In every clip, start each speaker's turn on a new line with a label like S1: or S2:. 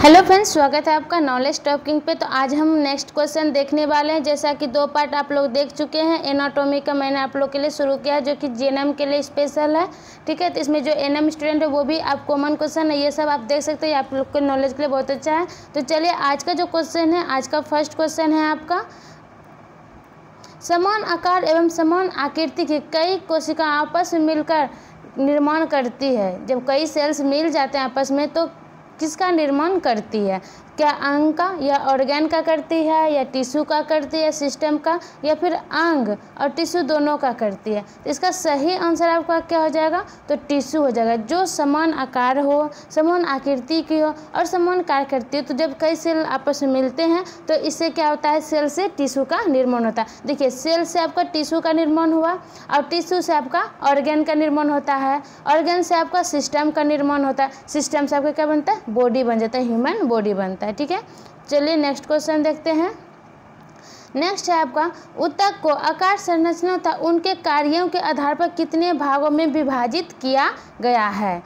S1: Hello friends, स्वागत है आपका नॉलेज टॉकिंग पे। तो आज हम नेक्स्ट क्वेश्चन देखने वाले हैं। जैसा कि दो पार्ट आप लोग देख चुके हैं। एनाटॉमी का मैंने आप लोग के लिए शुरू किया, जो कि जेएनएम के लिए स्पेशल है। ठीक है तो इसमें जो एनएम स्टूडेंट है, वो भी आप कॉमन क्वेश्चन है। ये सब आप देख सकते हैं। आप लोग के नॉलेज के लिए बहुत अच्छा है। तो चलिए, आज का जो क्वेश्चन है, आज का फ़र्स्ट क्वेश्चन है आपका। समान आकार एवं समान आकृति की कई कोशिका आपस में मिलकर निर्माण करती है। जब कई सेल्स मिल जाते हैं आपस में तो किसका निर्माण करती है? क्या अंग का या ऑर्गेन का करती है, या टिश्यू का करती है सिस्टम का, या फिर अंग और टिश्यू दोनों का करती है? तो इसका सही आंसर आपका क्या हो जाएगा? तो टिश्यू हो जाएगा। जो समान आकार हो, समान आकृति की हो और समान कार्य करती हो तो जब कई सेल आपस में मिलते हैं तो इससे क्या होता है? सेल से टिश्यू का निर्माण होता है। देखिए सेल से आपका टिश्यू का निर्माण हुआ और टिश्यू से आपका ऑर्गेन का निर्माण होता है। ऑर्गेन से आपका सिस्टम का निर्माण होता है। सिस्टम से आपका क्या बनता है? बॉडी बन जाता है। ह्यूमन बॉडी बनता है। ठीक है? चलिए नेक्स्ट क्वेश्चन देखते हैं। नेक्स्ट है आपका, उतक को आकार संरचना तथा उनके कार्यों के आधार पर कितने भागों में विभाजित किया गया है?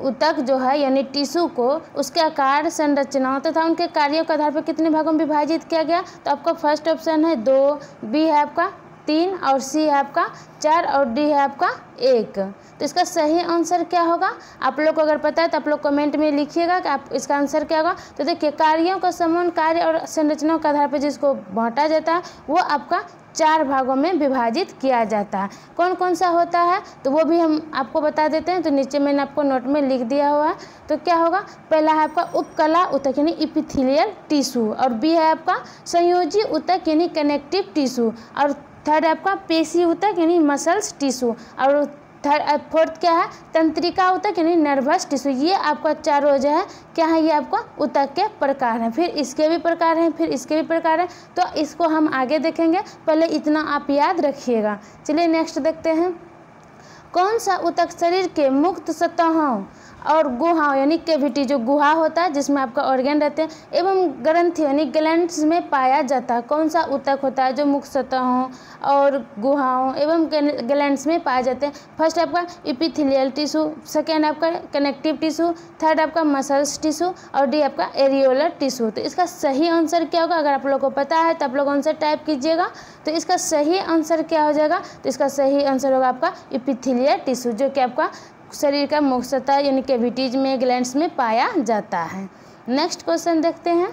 S1: उतक जो है, यानी टिश्यू को, उसके आकार संरचना तथा उनके कार्यों के आधार पर कितने भागों में विभाजित किया गया? तो आपका फ़र्स्ट ऑप्शन है दो बी है आपका तीन और सी है आपका, चार और डी है आपका एक। तो इसका सही आंसर क्या होगा? आप लोग को अगर पता है तो आप लोग कमेंट में लिखिएगा कि आप, इसका आंसर क्या होगा? तो देखिए, कार्यों का समूह, कार्य और संरचनाओं के आधार पर जिसको बांटा जाता है, वो आपका चार भागों में विभाजित किया जाता है। कौन कौन सा होता है? तो वो भी हम आपको बता देते हैं। तो नीचे मैंने आपको नोट में लिख दिया हुआ है। तो क्या होगा? पहला है आपका उपकला, उतक यानी इपिथिलियल टिश्यू और बी है आपका संयोजी उतक यानी कनेक्टिव टिश्यू और थर्ड आपका पेशी ऊतक यानी मसल्स टिश्यू और थर्ड फोर्थ क्या है? तंत्रिका ऊतक यानी नर्वस टिश्यू ये आपका चारों जो है क्या है ये आपका ऊतक के प्रकार हैं. फिर इसके भी प्रकार हैं, फिर इसके भी प्रकार हैं. तो इसको हम आगे देखेंगे. पहले इतना आप याद रखिएगा. चलिए नेक्स्ट देखते हैं. कौन सा ऊतक शरीर के मुक्त सतहों? और गुहा, यानी केविटी, जो गुहा होता है, जिसमें आपका ऑर्गेन रहते हैं, एवं ग्रंथि, यानी ग्लैंड्स में पाया जाता है। कौन सा ऊतक होता है, जो मुख्य सतहों और गुहाओं एवं ग्लैंड्स में पाए जाते हैं। फ़र्स्ट आपका इपिथिलियल टिशू सेकेंड आपका कनेक्टिव टिशू थर्ड आपका मसल्स टिश्यू और डी आपका एरियोलर टिश्यू तो इसका सही आंसर क्या होगा? अगर आप लोग को पता है तो आप लोग आंसर टाइप कीजिएगा। तो इसका सही आंसर क्या हो जाएगा? तो इसका सही आंसर होगा आपका इपिथिलियल टिशू जो कि आपका शरीर का मुख्य सतह यानी कैविटीज में ग्लैंड्स में पाया जाता है। नेक्स्ट क्वेश्चन देखते हैं।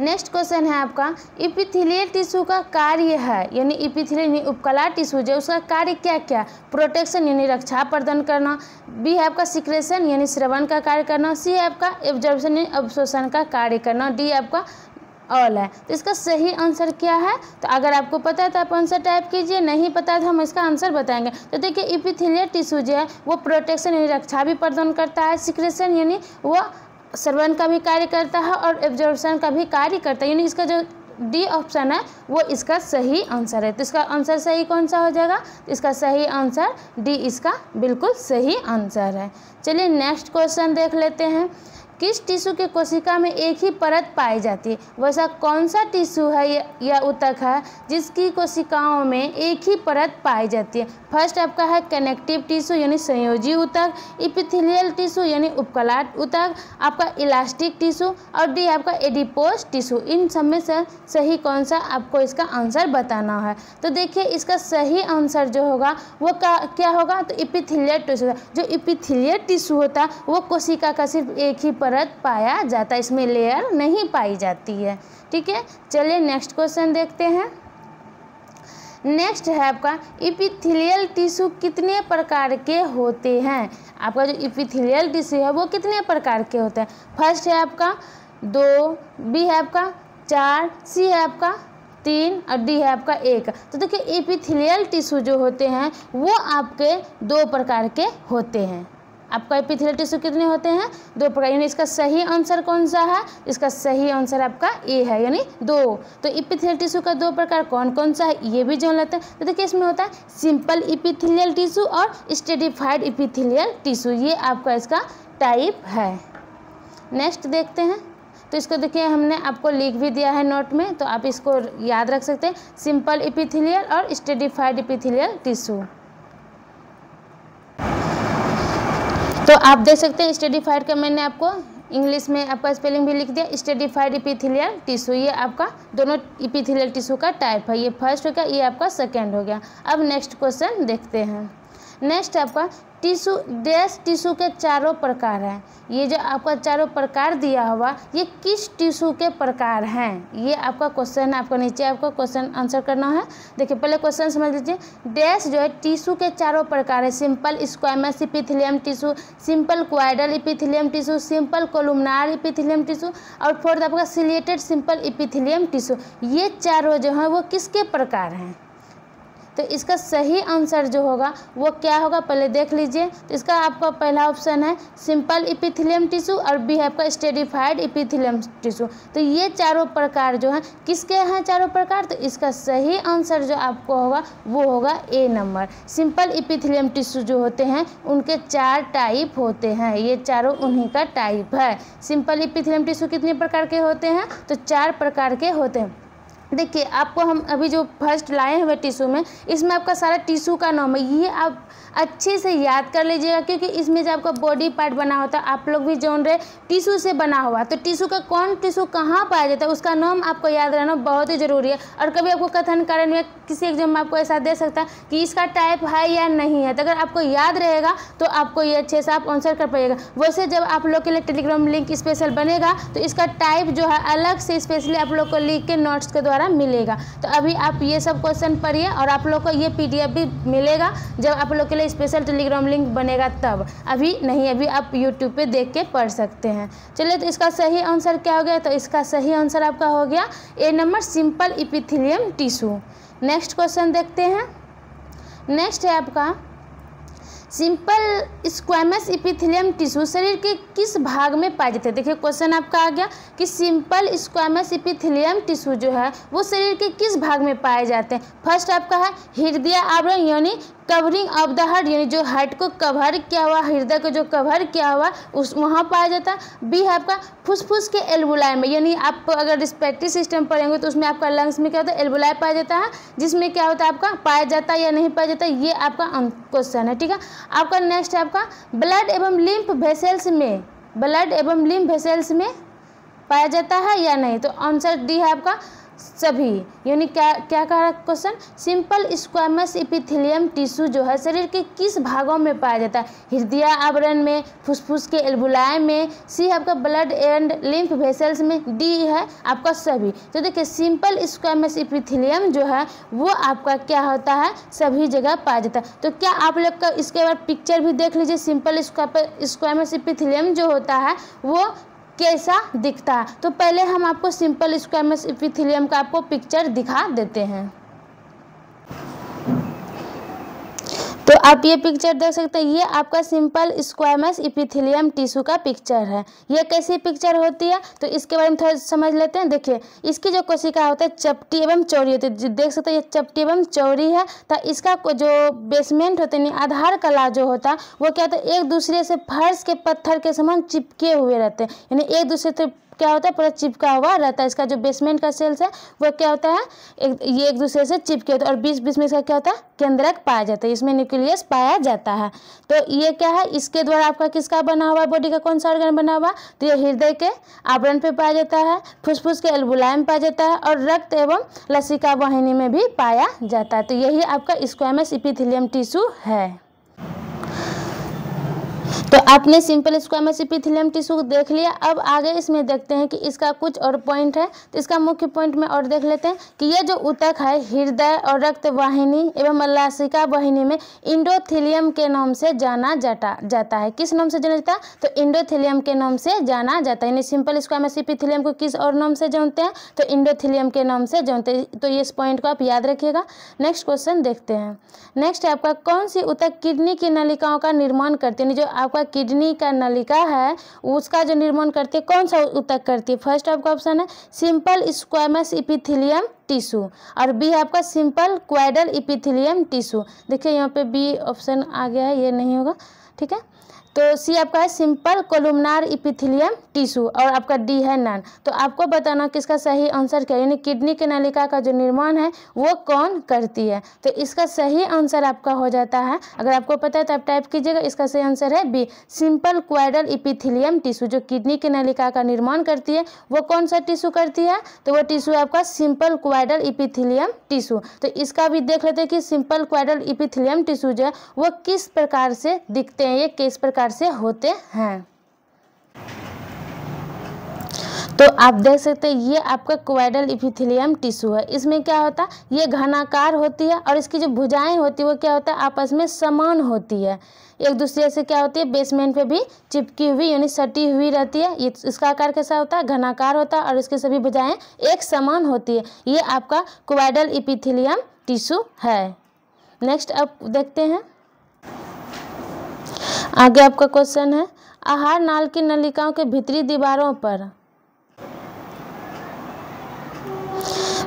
S1: नेक्स्ट क्वेश्चन है आपका इपिथिलियल टिश्यू का कार्य है, यानी इपिथिलियल उपकला टिश्यू जो उसका कार्य क्या क्या प्रोटेक्शन यानी रक्षा प्रदान करना बी है आपका सिक्रेशन यानी श्रवण का कार्य करना सी है आपका एब्जॉर्बन यानी अवशोषण का कार्य करना डी आपका ऑल है। तो इसका सही आंसर क्या है? तो अगर आपको पता है तो आप आंसर टाइप कीजिए, नहीं पता है तो हम इसका आंसर बताएँगे। तो देखिए इपिथिलियल टिश्यू जो है, वो प्रोटेक्शन यानी रक्षा भी प्रदान करता है सिक्रेशन यानी वो श्रवण का भी कार्य करता है और एब्जॉर्बन का भी कार्य करता है। यानी इसका जो डी ऑप्शन है, वो इसका सही आंसर है। तो इसका आंसर सही कौन सा हो जाएगा? तो इसका सही आंसर डी इसका बिल्कुल सही आंसर है। चलिए नेक्स्ट क्वेश्चन देख लेते हैं। किस टिश्यू के कोशिका में एक ही परत पाई जाती? है वैसा कौन सा टिश्यू है या उतक है जिसकी कोशिकाओं में एक ही परत पाई जाती है? फ़र्स्ट आपका है कनेक्टिव टिश्यू यानी संयोजी उतक इपिथिलियल टिश्यू यानी उपकला उतक आपका इलास्टिक टिश्यू और डी आपका एडिपोज टिश्यू। इन सब में से सही कौन सा आपको इसका आंसर बताना है? तो देखिए, इसका सही आंसर जो होगा, वो क्या होगा? तो इपिथिलियल टिश्यू जो इपिथिलियल टिश्यू होता है, वो कोशिका का सिर्फ़ एक ही परत पाया जाता है, इसमें लेयर नहीं पाई जाती है। ठीक है? चलिए नेक्स्ट क्वेश्चन देखते हैं। नेक्स्ट है आपका इपिथिलियल टिश्यू कितने प्रकार के होते हैं? आपका जो इपिथिलियल टिश्यू है, वो कितने प्रकार के होते हैं? फ़र्स्ट है आपका, दो बी है आपका, चार सी है आपका, तीन और डी है आपका एक। तो देखिए इपिथिलियल टिश्यू जो होते हैं, वो आपके दो प्रकार के होते हैं। आपका एपिथेलियल टिश्यू कितने होते हैं? दो प्रकार, यानी इसका सही आंसर कौन सा है? इसका सही आंसर आपका ए है, यानी दो। तो इपिथेलियल टिश्यू का दो प्रकार कौन कौन सा है, ये भी जान लेते हैं। तो देखिए, इसमें होता है सिंपल इपिथेलियल टिश्यू और स्टेडिफाइड इपिथेलियल टिश्यू ये आपका इसका टाइप है। नेक्स्ट देखते हैं। तो इसको देखिए, हमने आपको लिख भी दिया है नोट में तो आप इसको याद रख सकते हैं। सिंपल इपिथेलियल और स्टेडिफाइड इपिथेलियल टिश्यू तो आप देख सकते हैं स्टेडीफाइड का मैंने आपको इंग्लिश में आपका स्पेलिंग भी लिख दिया। स्टेडिफाइड इपिथिलियल टिशू ये आपका दोनों इपिथिलियल टिशू का टाइप है। ये फ़र्स्ट हो गया ये आपका सेकेंड हो गया। अब नेक्स्ट क्वेश्चन देखते हैं। नेक्स्ट आपका टिश्यू डैश टिशू के चारों प्रकार हैं। ये जो आपका चारों प्रकार दिया हुआ, ये किस टिशू के प्रकार हैं? ये आपका क्वेश्चन आपको नीचे आपको क्वेश्चन आंसर करना है। देखिए, पहले क्वेश्चन समझ लीजिए। डैश जो है, टिशू के चारों प्रकार है। Simple squamous epithelium tissue simple cuboidal epithelium tissue simple columnar epithelium tissue और फोर्थ आपका सिलिएटेड सिंपल इपिथिलियम टिशू ये चारों जो हैं, वो किसके प्रकार हैं? तो इसका सही आंसर जो होगा, वो क्या होगा? पहले देख लीजिए। तो इसका आपका पहला ऑप्शन है सिंपल इपिथिलियम टिश्यू और बी है आपका स्टेडिफाइड इपिथिलियम टिश्यू तो ये चारों प्रकार जो हैं, किसके हैं चारों प्रकार? तो इसका सही आंसर जो आपको होगा, वो होगा A number simple epithelium tissue जो होते हैं, उनके चार टाइप होते हैं। ये चारों उन्हीं का टाइप है। सिंपल इपिथिलियम टिश्यू कितने प्रकार के होते हैं? तो चार प्रकार के होते हैं। देखिए, आपको हम अभी जो फ़र्स्ट लाए हुए टिश्यू में, इसमें आपका सारा टिश्यू का नाम है। ये आप अच्छे से याद कर लीजिएगा, क्योंकि इसमें जो आपका बॉडी पार्ट बना होता है, आप लोग भी जान रहे, टिश्यू से बना हुआ। तो टिश्यू का कौन टिश्यू कहाँ पाया जाता है, उसका नाम आपको याद रहना बहुत ही ज़रूरी है। और कभी आपको कथन कारण में किसी एग्ज़ाम में आपको ऐसा दे सकता है कि इसका टाइप है या नहीं है तो अगर आपको याद रहेगा तो आपको ये अच्छे से आप आंसर कर पाइएगा। वैसे जब आप लोग के लिए टेलीग्राम लिंक स्पेशल बनेगा तो इसका टाइप जो है, अलग से स्पेशली आप लोग को लिख के नोट्स के द्वारा मिलेगा। तो अभी आप ये सब क्वेश्चन पढ़िए और आप लोग को ये पीडीएफ भी मिलेगा। जब आप लोग के लिए स्पेशल टेलीग्राम लिंक बनेगा तब। अभी नहीं, अभी आप यूट्यूब पर देख के पढ़ सकते हैं। चलिए तो इसका सही आंसर क्या हो गया? तो इसका सही आंसर आपका हो गया A number simple epithelium tissue next question देखते हैं। नेक्स्ट है आपका सिंपल स्क्वामस इपिथिलियम टिश्यू शरीर के किस भाग में पाए जाते हैं? देखिए क्वेश्चन आपका आ गया कि सिंपल स्क्वामस इपिथिलियम टिश्यू जो है, वो शरीर के किस भाग में पाए जाते हैं? फ़र्स्ट आपका है, हृदय आवरण, यानी कवरिंग ऑफ़ द हार्ट यानी जो हार्ट को कवर किया हुआ, हृदय को जो कवर किया हुआ, उस वहाँ पाया जाता है। बी है आपका फुसफुस के एल्बुलाई में, यानी आप अगर रिस्पेक्टिव सिस्टम पढ़ेंगे तो उसमें आपका लंग्स में क्या होता है एल्बुलाई पाया जाता है, जिसमें क्या होता है आपका, पाया जाता है या नहीं पाया जाता, ये आपका क्वेश्चन है, ठीक है? आपका नेक्स्ट है आपका ब्लड एवं लिम्फ वेसल्स में ब्लड एवं लिम्फ वेसल्स में पाया जाता है या नहीं? तो आंसर डी है आपका सभी, यानी क्या क्या कह रहा question simple squamous epithelium tissue जो है, शरीर के किस भागों में पाया जाता है? हृदय आवरण में, फुसफुस के एल्बुलाय में सी आपका ब्लड एंड लिम्फ वेसल्स में डी है आपका सभी। तो देखिए सिंपल स्क्वामस इपिथिलियम जो है, वो आपका क्या होता है? सभी जगह पाया जाता है। तो क्या आप लोग का इसके बाद पिक्चर भी देख लीजिए। सिंपल स्क्वामस इपिथिलियम जो होता है, वो कैसा दिखता? है तो पहले हम आपको सिंपल स्क्वामस इपिथिलियम का आपको पिक्चर दिखा देते हैं। तो आप ये पिक्चर देख सकते हैं, ये आपका सिंपल स्क्वामस इपिथिलियम टिश्यू का पिक्चर है। ये कैसी पिक्चर होती है? तो इसके बारे में थोड़ा समझ लेते हैं। देखिए, इसकी जो कोशिका होता है, चपटी एवं चौड़ी होती है। देख सकते हैं, ये चपटी एवं चौड़ी है। तो इसका जो बेसमेंट होते हैं आधार कला जो होता है, वो क्या होता है, एक दूसरे से फर्श के पत्थर के समान चिपके हुए रहते हैं। यानी एक दूसरे से क्या होता है? पूरा चिपका हुआ रहता है। इसका जो बेसमेंट का सेल्स है, वो क्या होता है? एक, ये एक दूसरे से चिपके होते हैं। और बीच बीच में इसका क्या होता है? केंद्रक पाया जाता है। इसमें न्यूक्लियस पाया जाता है। तो ये क्या है? इसके द्वारा आपका किसका बना हुआ है? बॉडी का कौन सा ऑर्गन बना हुआ तो ये हृदय के आवरण पे पाया जाता है। फुसफुस के एल्बुलाय में पाया जाता है। और रक्त एवं लसिका वाहिनी में भी पाया जाता है। तो यही आपका स्क्वामस इपिथिलियम टिश्यू है। तो आपने सिंपल स्क्वामस इपिथिलियम टिश्यू देख लिया। अब आगे इसमें देखते हैं कि इसका कुछ और पॉइंट है। तो इसका मुख्य पॉइंट में और देख लेते हैं कि ये जो उतक है, हृदय और रक्त वाहिनी एवं मल्लासिका वाहिनी में इंडोथिलियम के नाम से जाना जाता जाता है। किस नाम से जाना जाता? तो इंडोथिलियम के नाम से जाना जाता है। यानी सिंपल स्क्वामस इपिथिलियम को किस और नाम से जानते हैं? तो इंडोथिलियम के नाम से जानते हैं। तो इस पॉइंट को आप याद रखिएगा। नेक्स्ट क्वेश्चन देखते हैं। नेक्स्ट है आपका कौन सी उतक किडनी की नलिकाओं का निर्माण करती है? जो आपका आपका किडनी का नलिका है, उसका जो निर्माण करती है, कौन सा उत्तक करती है? फ़र्स्ट आपका ऑप्शन है सिंपल स्क्वामस इपिथिलियम टिश्यू और बी आपका सिंपल क्वाइडल इपिथिलियम टिश्यू देखिए, यहाँ पे बी ऑप्शन आ गया है, ये नहीं होगा, ठीक है? तो सी आपका है सिंपल कोलुमनार इपिथिलियम टिश्यू और आपका डी है नन। तो आपको बताना किसका सही आंसर क्या यानी किडनी के नलिका का जो निर्माण है, वो कौन करती है? तो इसका सही आंसर आपका हो जाता है, अगर आपको पता है तो आप टाइप कीजिएगा, इसका सही आंसर है B, simple cuboidal epithelium tissue, जो किडनी के नलिका का निर्माण करती है, वो कौन सा टिश्यू करती है? तो वो टिश्यू आपका सिंपल क्वाइडल इपिथिलियम टिश्यू। तो इसका भी देख लेते हैं कि सिंपल क्वाइडल इपिथिलियम टिश्यू जो है, वो किस प्रकार से दिखते हैं, ये किस प्रकार से होते हैं। तो आप देख सकते हैं, ये आपका क्वाइडल इपिथिलियम टिश्यू है। इसमें क्या होता है, ये घनाकार होती है और इसकी जो भुजाएँ होती है, वो क्या होता है, आपस में समान होती है। एक दूसरे से क्या होती है बेसमेंट पे भी चिपकी हुई, यानी सटी हुई रहती है। ये इसका आकार कैसा होता है, घनाकार होता है और इसकी सभी भुजाएँ एक समान होती है। ये आपका क्वाइडल इपिथिलियम टिश्यू है। नेक्स्ट अब देखते हैं। आगे आपका क्वेश्चन है आहार नाल की नलिकाओं के भीतरी दीवारों पर।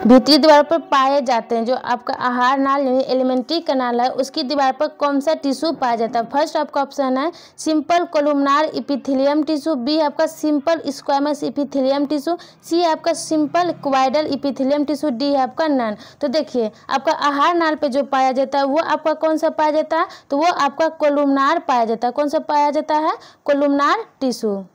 S1: भीतरी दीवार पर पाए जाते हैं, जो आपका आहार नाल यानी एलिमेंट्री कनाल है, उसकी दीवार पर कौन सा टिश्यू पाया जाता है? फ़र्स्ट आपका ऑप्शन है simple columnar epithelium tissue, B आपका simple squamous epithelium tissue, C आपका simple cuboidal epithelium tissue, D है आपका नन। तो देखिए, आपका आहार नाल पे जो पाया जाता है, वो आपका कौन सा पाया जाता है? तो वो आपका कोलुमनार पाया जाता है। कौन सा पाया जाता है? Columnar tissue.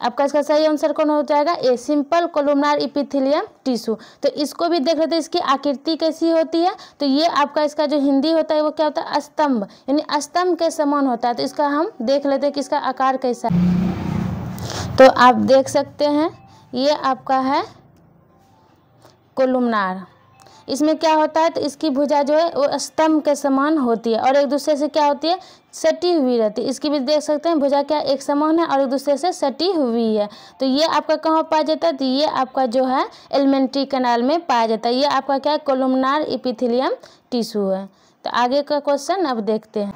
S1: आपका इसका सही आंसर कौन हो जाएगा? A simple columnar epithelium tissue तो इसको भी देख लेते हैं, इसकी आकृति कैसी होती है? तो ये आपका इसका जो हिंदी होता है, वो क्या होता है? स्तंभ. यानी स्तंभ के समान होता है। तो इसका हम देख लेते हैं कि इसका आकार कैसा है। तो आप देख सकते हैं, ये आपका है कोलुमनार इसमें क्या होता है तो इसकी भुजा जो है, वो स्तंभ के समान होती है और एक दूसरे से क्या होती है, सटी हुई रहती है। इसकी भी देख सकते हैं, भुजा क्या एक समान है और एक दूसरे से सटी हुई है। तो ये आपका कहाँ पाया जाता है तो ये आपका जो है, एलिमेंट्री कनाल में पाया जाता है। ये आपका क्या है, कोलुमनार इपिथिलियम टिश्यू है। तो आगे का क्वेश्चन अब देखते हैं।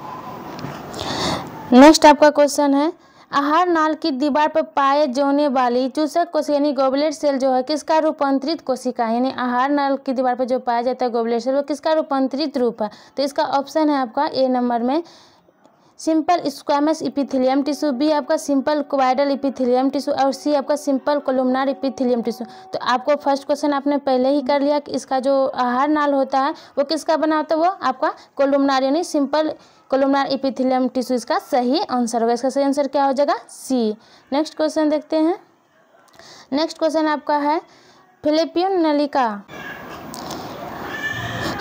S1: नेक्स्ट आपका क्वेश्चन है आहार नाल की दीवार पर पाए जाने वाली चूसक कोशिका यानी गोबलेट सेल जो है, किसका रूपांतरित कोशिका, यानी आहार नाल की दीवार पर जो पाया जाता है गोबलेट सेल, वो किसका रूपांतरित रूप है? तो इसका ऑप्शन है आपका ए नंबर में simple squamous epithelium tissue, B आपका सिंपल क्वाइडल इपिथिलियम टिश्यू और सी आपका सिंपल कोलुमनार इपिथिलियम टिश्यू। तो आपको फ़र्स्ट क्वेश्चन आपने पहले ही कर लिया कि इसका जो आहार नाल होता है, वो किसका बना होता है? वो आपका कोलुमनार यानी सिंपल कोलुमनार इपिथिलियम टिश्यू, इसका सही आंसर होगा। इसका सही आंसर क्या हो जाएगा? सी। नेक्स्ट क्वेश्चन देखते हैं। नेक्स्ट क्वेश्चन आपका है, फिलिपियन नलिका।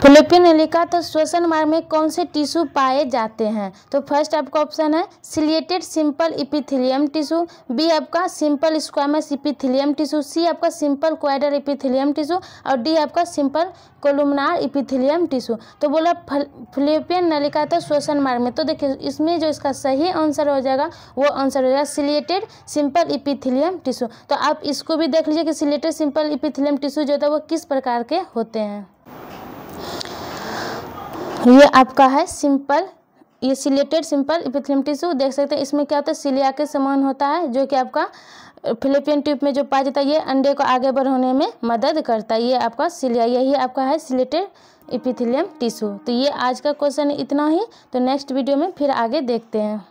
S1: फिलिपियन नलिका तो श्वसन मार्ग में कौन से टिश्यू पाए जाते हैं? तो फ़र्स्ट आपका ऑप्शन है ciliated simple epithelium tissue, B आपका simple squamous epithelium tissue, C आपका सिंपल क्वाइडर इपिथिलियम टिश्यू और डी आपका सिंपल कोलुमनार इपिथिलियम टिश्यू। तो बोला फिलिपियन नलिका तो श्वसन मार्ग में। तो देखिए, इसमें जो इसका सही आंसर हो जाएगा, वो आंसर हो जाएगा सिलिएटेड सिंपल इपिथिलियम टिश्यू। तो आप इसको भी देख लीजिए कि सिलेटेड सिंपल इपिथिलियम टिश्यू जो होता है वो किस प्रकार के होते हैं। ये आपका है सिंपल, ये सिलेटेड सिंपल इपिथिलियम टिश्यू। देख सकते हैं, इसमें क्या होता है, सिलिया के समान होता है, जो कि आपका फिलिपियन ट्यूब में जो पाया जाता है, ये अंडे को आगे बढ़ाने में मदद करता है। ये आपका सिलिया, यही आपका है सिलेटेड इपिथिलियम टिश्यू। तो ये आज का क्वेश्चन इतना ही। तो नेक्स्ट वीडियो में फिर आगे देखते हैं।